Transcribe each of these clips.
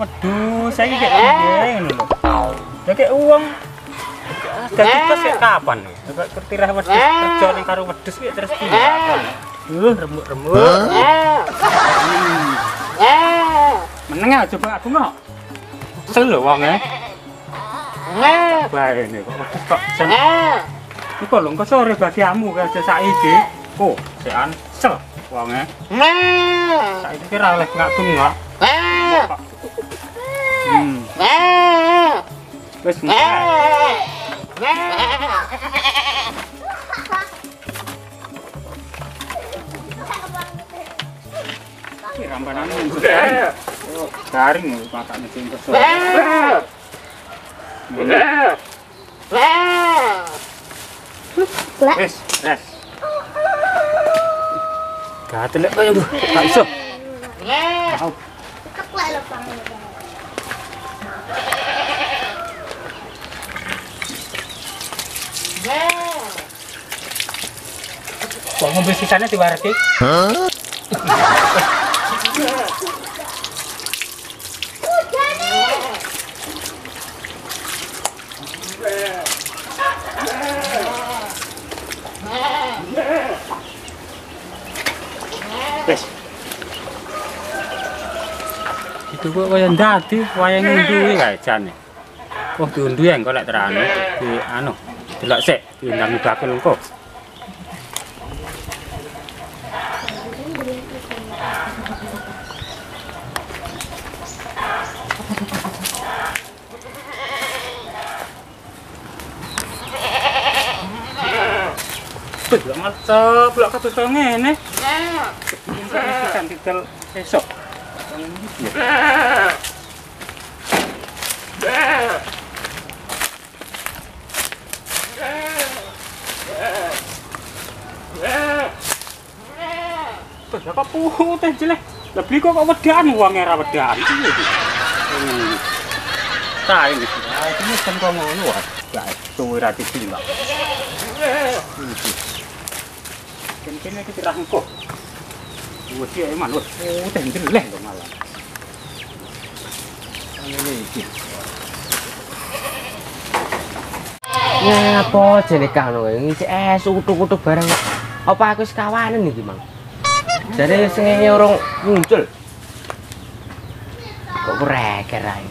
wedhus. Saiki kayak piye ngono lho. Ya kayak uang Dadi terus kayak kapan? Kok ngerti lah wedhus kerja ning karo wedhus kayak terus piye? Uh, remuk-remuk. Meneng ya coba aku nggak. Kesel lho wonge. Bae ini kok wedhus kok sen. Iku lho engko sore bagiamu kerja saiki. Kok sean sel wonge. Saiki kira oleh ngagung nggak? Hmm. Wis rambanane minggu garing. Lho makane sing kesel. Wis, wis. Gak iso. Mau. Kok ngombe sisane diwareki? Wes. Itu kok kaya ndadi wayang nduwe kae jane. Wah diunduh engko lek terane di anu delok sik diundang bakul engko. Lek macep, lek kados ngene. Bisa kan titel esok. Tuh, ya kok putih jelek. Lah beli kok kok wedan wong era wedan. Nah, ini. Ah, ini kan kok ngono wae. Ya, suwe ra ditimbang. Kene-kene iki Wes iki emak. Oh, tenggeleh lho malah. Ngene iki. Ya apa jenenge kan kowe? Ngisi es utuk-utuk bareng. Apa aku wis iki, Mang? Jadi sing urung muncul. Kok reger ae.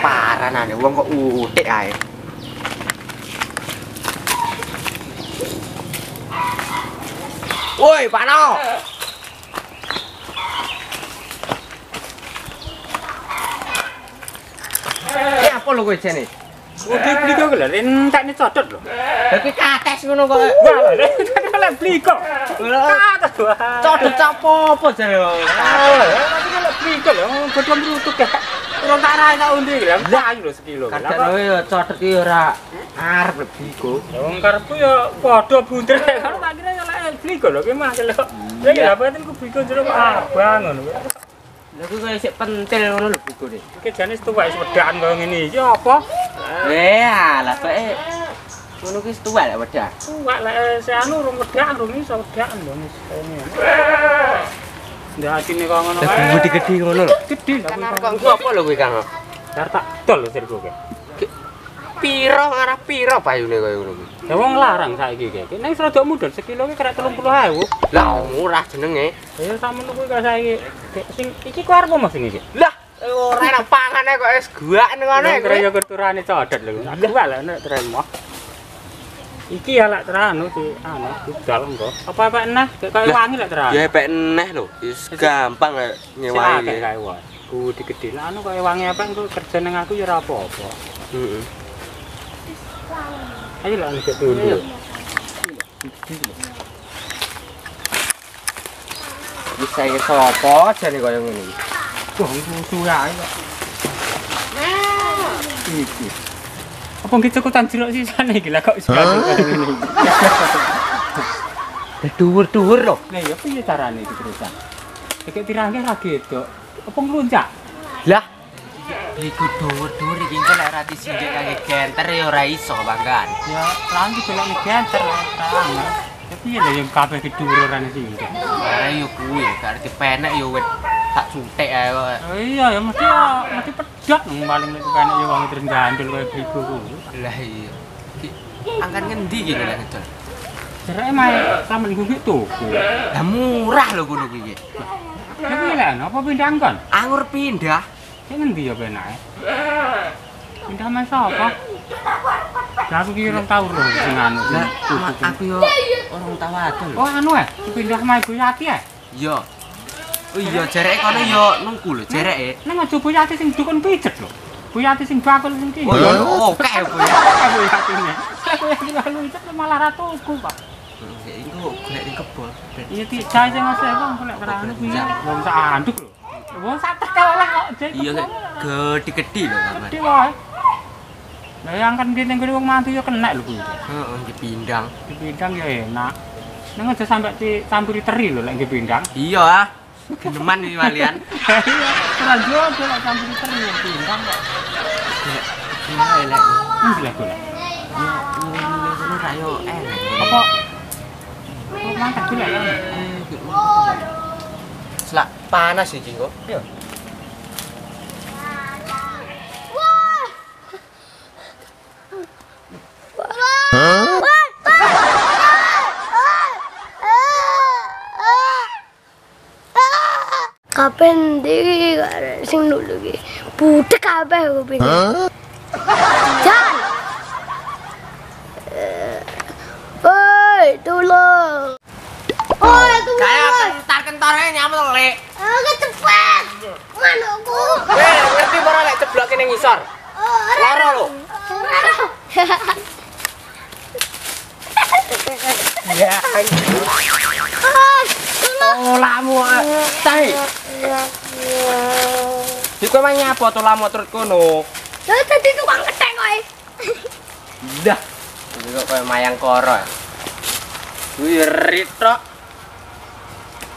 Paranane wong kok utik ae. Woi, Pak No! Apa lho kowe jene? Udah beli kok lho, entek ni codot lho. Lah kates ngono kok. Wah, beli kok. Kates wah. Codot apa jare. Tapi kalau beli kok lho, godhong rutuk ya. Urung tak rai tak undi lho, payu lho sekilo. Kadang ya codot iki ora arep lebih kok. Ya wong karepku ya padha bunder karo tak kira ya lek beli kok lho ki mah lho. Ya ki apa ten ku beli kok jero abang ngono. Kuwi kaya sik pentil ngono lho bukune. Iki jane tuwek wis wedan kaya ngene iki apa? Eh, alah bae. Ngono ki tuwek lek wedak. Tuwek lek se anu urung wedan, urung iso lho wis kaya ngene. Ndak atine kok ngono. Lah gede gede ngono lho. Gede lah Kan kuwi. arep kok apa lho kuwi Kang? Dar tak dol lho sirku ki. Piro ngarah piro bayune kaya ngono kuwi? Ya wong larang saiki ki. Nek rada mudhun sekilo ki kira 30.000. Lah murah jenenge. Ya samono kuwi kok saiki. Sing iki ku arep sing iki? Lah ora enak pangane kok es guak ning ngono Nek kaya keturane codot lho. Aku wae lho nek terima. Iki ya lek teranu di anu budal engko. Apa-apa eneh kaya Lah, wangi lek teranu. Ya pek neh lho, wis gampang lek. Ku digede lah anu kaya wangi apa engko kerja ning aku ya ora apa-apa. Heeh. Ayo lah nek dulu. Bisa sapa jane kaya ngene iki? Wah, susu ae kok. Iki. Apa nggih cukutan jeruk sisane iki lah kok iso ngene dhuwur-dhuwur lho. Lah ya piye carane iki terusan? Iki tirange ra gedok. Apa ngluncak? Lah iku dhuwur-dhuwur iki engko lek ora disindik kangge genter ya ora iso banggan. Ya, lan iki delok genter lah. Tapi ya yang kabeh kedururan sih. Ayo kuwi gak arti penek yo wis tak cutek ae kok. Oh iya ya mesti ya mesti nang paling nek penek ya wong terus gandul bego kuwi. Lah iya. Ki angkan ngendi ki nek ngedol? Jarake mae sampe ning kuwi tuku. Lah murah lho kono kuwi. Ya kuwi lek apa pindah kon? Anggur pindah. Sing ngendi ya penake? Pindah mas sapa? Ya aku kira orang tahu loh sing anu. sing Lah tuku ma- kuwi. aku yo orang tahu atuh lho. Oh anu eh, pindah sama Ibu Yati eh? Iya. Oh iya jereke kono yo nungku lho jereke. Nang aja Bu Yati sing dukun pijet lho. Bu Yati sing bakul sing ki. Oh iya oke Bu ya. Bu Yati ne. Bu Yati bakul pijet malah ra tuku kok. Ya iku golek ning kebon. Iya ti jae sing ngase kok golek kerane kuwi. Wong sak anduk lho. Wong sak tekel lah kok jek. Iya kayak gede-gede lho. Gede wae. Lah yang kan kene ngene wong mantu yo kena lho kuwi. Heeh, nggih pindang. Di pindang ya enak. Nang aja sampe dicampuri teri lho lek nggih pindang. Iya ah. Geneman iki malian. Iya, ora jodo lek campuri teri yo pindang kok. Iya elek. Kono ra yo elek. Apa? Apa mangkat golek kan? Selak panas iki kok. Iya. Kapan di sing dulu? Budek kabeh. Jan. Eh, Oi, tolong. Oi, tolong. Kayak kentar-kentarnya nyamuk lek. Ah, cepet. Manukku. Weh, ngerti ora lek ceblok kene ngisor. Lara lho. Ya, tolamu. Tai. Iku emang nyapa tolamu terus kono. Lah tadi tukang ketek kowe. Dah. Iki kok koyo mayang koro. Kuwi ritok.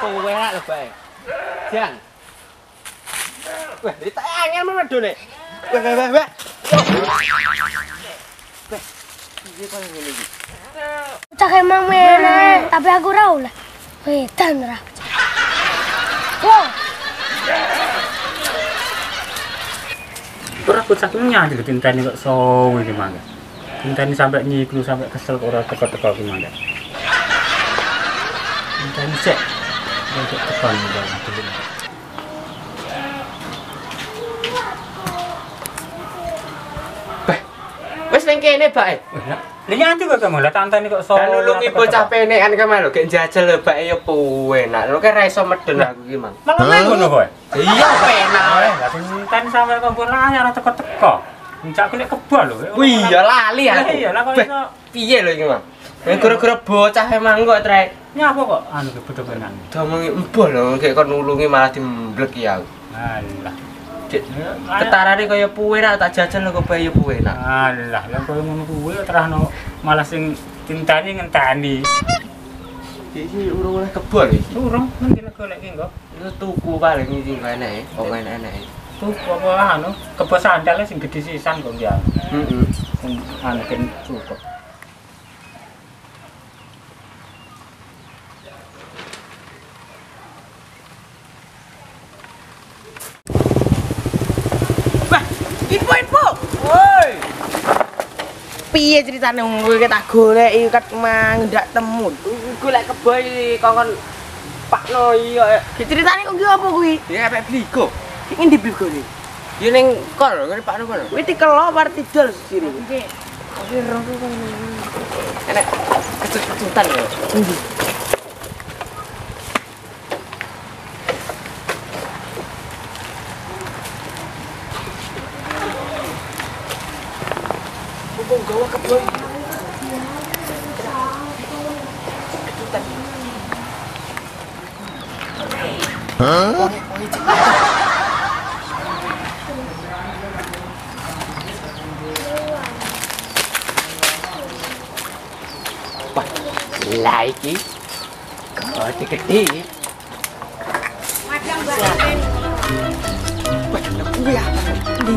kowe nak lho, Bae? Jan. Weh, ditak angel. Weh, weh, weh, weh. Weh. Iki koyo ngene iki. Cak emang mene, tapi aku ra oleh. Wedan ra. Wow, Ora bocah ku nyanyi tinteni kok songo iki mangga. Tinteni sampe nyiklu sampe kesel kok ora teko-teko iki mangga. Tinteni sik. Untuk tekan banget dulu. Wes ning kene, Bae. Kok kamu lah tanteni kok songo. Kan nulungi bocah penekan ke mana lho, gek jajal lho, Bae ya penak. Lho kan ra iso medun aku iki, Mang. Malah ngono kowe. Iya penak. Lah tinteni sampe kompor layar ora teko-teko. Njak kulit kebal lho. Wih, iya lali aku. iya lah kok iso Piye lho iki, Mang? Ya gara-gara bocah emang kok trek. nyapa kok anu ke betul benar. Domongi embuh lho, gek kon nulungi malah dimblek ya aku. Alah. Cek, ketarane kaya puwe ra tak jajal lho kok bae ya puwe nak. Alah, lah koyo ngono kuwi terahno malah sing tintani ngenteni. Iki urung oleh kebon iki. Urung nanti golek ki kok. Itu tuku paling iki kok enek, kok enek-enek. Tuh apa anu kebo sandal sing gede sisan kok ya. Heeh. Sing anu cukup. Piye ceritane wong kowe tak goleki kat mang ndak temu. Golek kebo iki kongkon Pakno iya. ceritane kok ki apa kuwi? Ya epek bligo. Ngendi bligo iki? Ya ning kol, ngene Pakno kono. Kuwi dikelo war tidul siri. Enek kecut-kecutan ya. Hả? lại chứ có thì cái tí mặt trong vừa lên mặt nó cũng đi à đi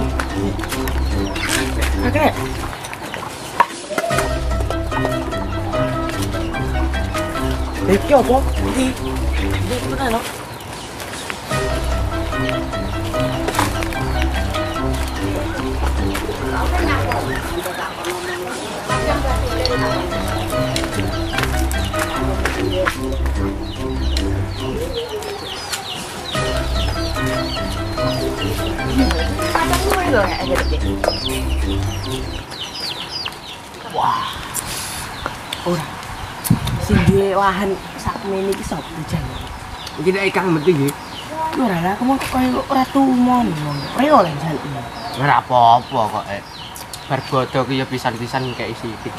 cái này Gede-gede. Wah, kuwi apa? Ndi? Oke. Iki apa? Iki. Iki mana lo? Wah. Ora. Sing duwe wahan sakmene iki sapa jan? Iki nek ikang mesti iki. Ora lah, kamu koyo ora tumon. Ora oleh jan. Ora apa-apa kok. Eh. Bar bodo ki ya pisan-pisan kayak sithik.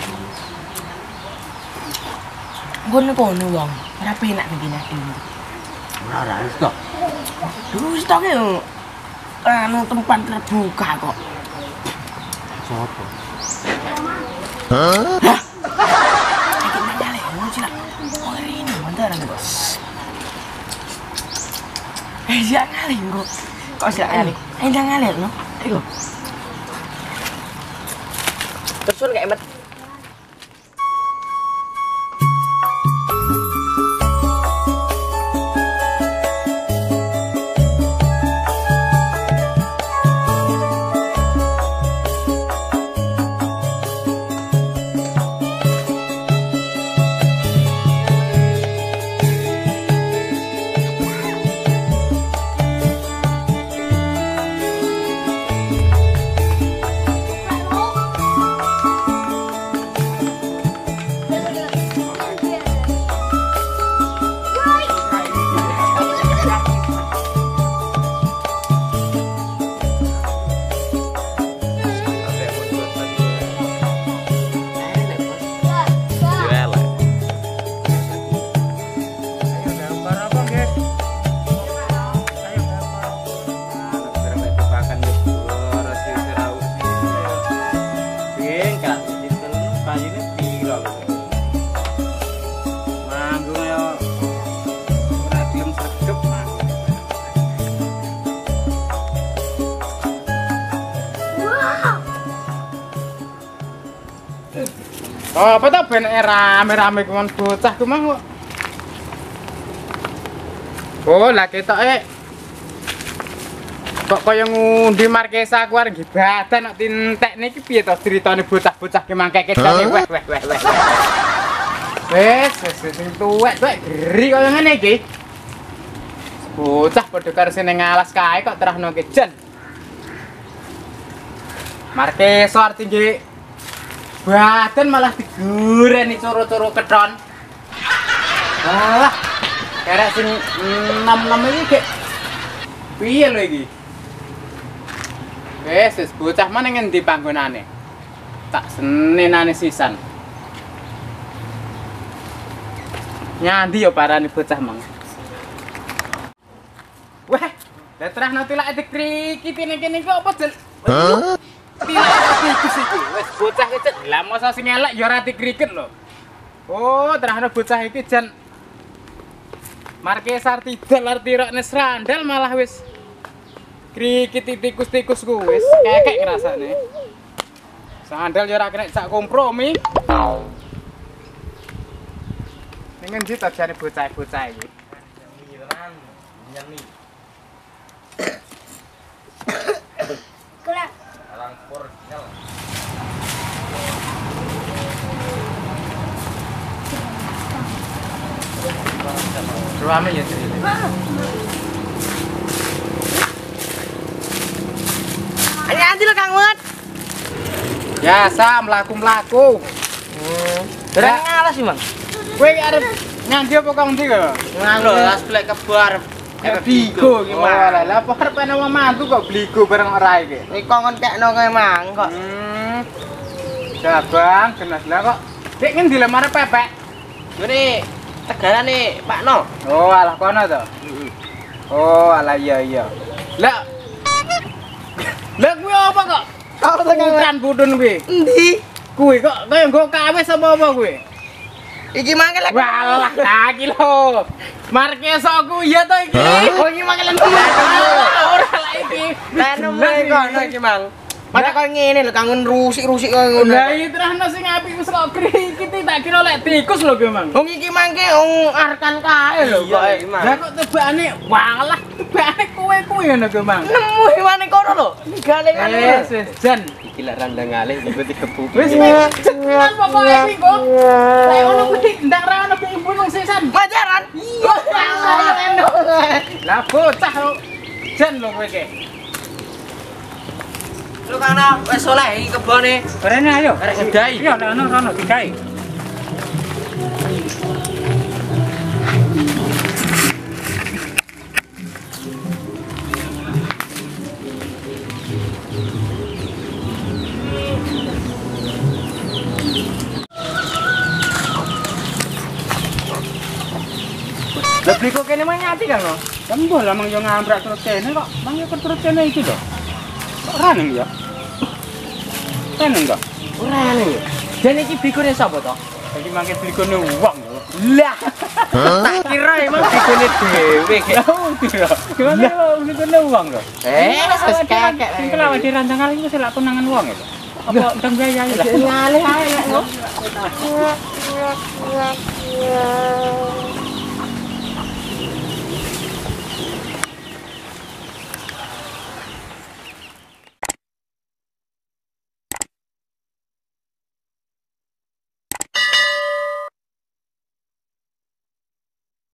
Ngono kono wong. Ora penak begini iki. Ora ora wis kok. Terus tok e anu tempat terbuka kok. Sopo? Iki nang nyale, ngono sih lah. Oh ini bentar kok. Eh, jangan ngali kok. Kok sih ngali? Eh, jangan ngali no. Iku. Terus kayak emet Oh, apa tak ben rame-rame kuwi bocah ku mah kok. Oh, lah ketoke kok kaya ngundi Markesa ku arep gibadan nek tintek niki piye to critane bocah-bocah ki mangke kedane weh weh weh weh. Wes, wes wes, sing tuwek tuwek geri kaya ngene iki. Bocah padha karo sing ning alas kae kok terahno kejen. Markesa arep tinggi Badan malah digureni coro-coro keton. Alah. Karek sing enam-enam iki gek piye lho iki? Wes, wis bocah mana ngendi panggonane? Tak senenane sisan. Nyandi yo parane bocah mang. Wah, lah terahno tilak dikrikit ini kene kok apa del? Tilak Wis bocah iki lah masa sing elek ya ora dikrikit lho. Oh, terahno bocah iki jan Markesar tidak arti rokne serandal malah wis krikit tikus-tikus ku wis kekek ngrasane. Sandal ya ora sak kompromi. Ning ngendi ta jane bocah-bocah iki? Kulak. Ruame ya cerita. Ini nanti lo Kang Mat. Ya, sa mlaku-mlaku. Dereng ngalas sih, Mang. Kowe iki arep nyandi apa kang ndi kok? Ngalo las plek kebar. Eh, bligo iki malah. Lah apa arep ana wong mantu kok bligo bareng ora iki? Iki kongon kekno kae Mang kok. Hmm. Jabang genas lah kok. Dek ngendi lho marep pepek? Ngene tegaran nih Pak No. Oh, alah kono to. Oh, alah iya iya. Lah. Lah kuwi apa kok? Apa tekan? Kan budun kuwi. Endi? Kuwi kok kaya nggo kawis apa apa kuwi? Iki mangkel. Walah, iki lho. Marques aku iya to iki. Oh iki mangkel. Ora lah iki. Lah kono iki mang. Mata kau ngene lho kangen rusik-rusik kau ngono. Lah iki terahno sing apik wis kok krikit tak kira lek tikus lho ki mang. Wong iki mangke wong arkan kae lho kok. Lah kok tebakane walah tebakane kowe-kowe ngono ki mang. Nemu hewane kono lho. Galengane. Wis wis jan. Iki lek randang alih iku dikebu. Wis ceketan pokoke iki kok. Lek ono kuwi ndak ra ono ping pun sisan. Pacaran? Iya. Lah bocah lho. Jan lho kowe iki. Lu kana wis oleh iki kebone. Barene ayo. Arek sedai. Iya, lek ono ono digawe. Lah beli kok kene mah nyati kan lo. Tembuh lah mang yo ngambrak terus kene kok. Mang yo terus kene iki lho. Kok raneng ya? Raneng kok. Ora nih. Dan iki bikune sapa to? Iki mangke blikone uang lho. Lah. Tak kira emang bikune dhewe kek. Lah, gimana yo blikone uang lho? Eh, wis kakek. Sing kelawa di rantangan iki wis lak konangan uang itu. Apa ndang gaya ya? Ngalih ae lek.